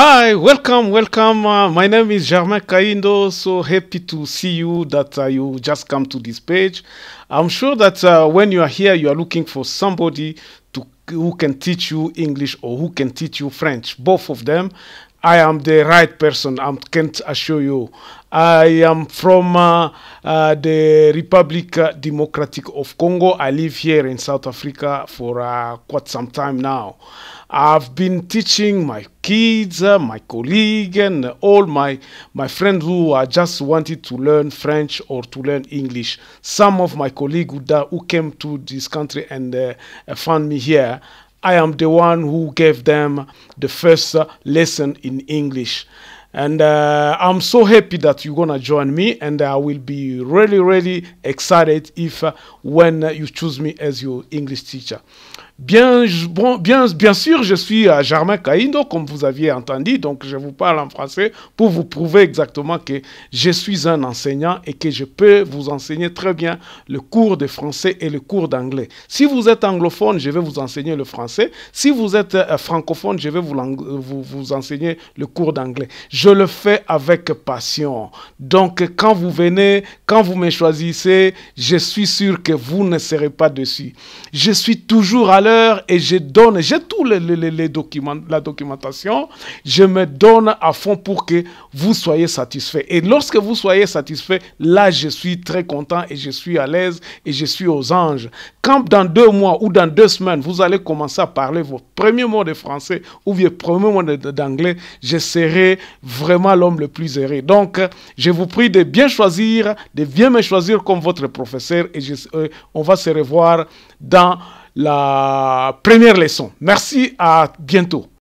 Hi, welcome, welcome. Uh, my name is Germain Kaindo. So happy to see you that uh, you just come to this page. I'm sure that uh, when you are here, you are looking for somebody to who can teach you English or who can teach you French. Both of them. I am the right person. I can't assure you. I am from uh, uh, the Republic uh, Democratic of Congo. I live here in South Africa for uh, quite some time now. I've been teaching my kids, uh, my colleagues, and all my my friends who are just wanted to learn French or to learn English. Some of my colleagues who, who came to this country and uh, found me here. I am the one who gave them the first lesson in English. And uh, I'm so happy that you're going to join me, and I will be really, really excited if uh, when uh, you choose me as your English teacher. Bien, bon, bien, bien sûr, je suis euh, Germain Kaindo, comme vous aviez entendu, donc je vous parle en français pour vous prouver exactement que je suis un enseignant et que je peux vous enseigner très bien le cours de français et le cours d'anglais. Si vous êtes anglophone, je vais vous enseigner le français. Si vous êtes euh, francophone, je vais vous, vous, vous enseigner le cours d'anglais. Je le fais avec passion. Donc, quand vous venez, quand vous me choisissez, je suis sûr que vous ne serez pas dessus. Je suis toujours à l'heure et je donne, j'ai tous les, les- les- documents, la documentation. Je me donne à fond pour que vous soyez satisfait. Et lorsque vous soyez satisfait, là, je suis très content et je suis à l'aise et je suis aux anges. Quand dans deux mois ou dans deux semaines, vous allez commencer à parler vos premiers mots de français ou vos premiers mots d'anglais, je serai vraiment l'homme le plus heureux. Donc, je vous prie de bien choisir, de bien me choisir comme votre professeur et euh, on va se revoir dans la première leçon. Merci, à bientôt.